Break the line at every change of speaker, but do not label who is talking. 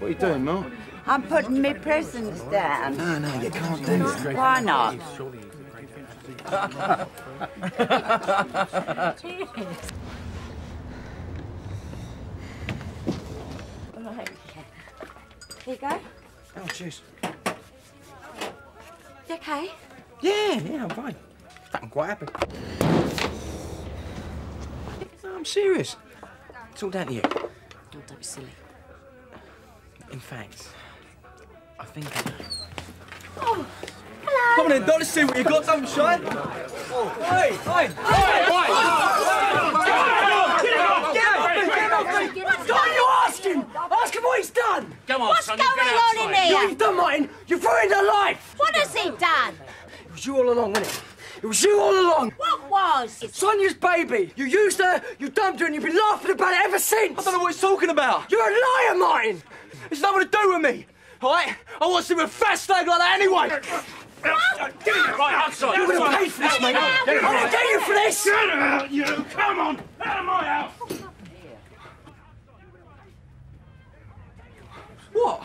What are you doing, Mark?
I'm putting my presents down.
No, no, you can't do that.
Why not? right. Here you go.
Oh, cheers.
You okay?
Yeah, yeah, I'm fine. I'm quite happy. No, I'm serious. It's all down to you.
Oh, don't be silly.
In fact, I think
Oh, hello.
Come on in, Don, let's see what you got, don't shine. Oh, hey, hey,
Don't you ask him! Ask him what he's done!
Come on,
What's
son,
going
get
on in
outside.
You
here?
ain't done mine! You've ruined her life!
What has he done?
It was you all along, wasn't it? It was you all along!
What was?
Sonia's baby! You used her, you dumped her, and you've been laughing about it ever since!
I don't know what he's talking about.
You're a liar, Martin!
It's nothing to do with me. All right? I want to see a fat stag like that anyway. Get it right outside.
You're gonna pay for this, mate! I'm gonna get you for this!
Get out, you! Come on! Out of my house!
What?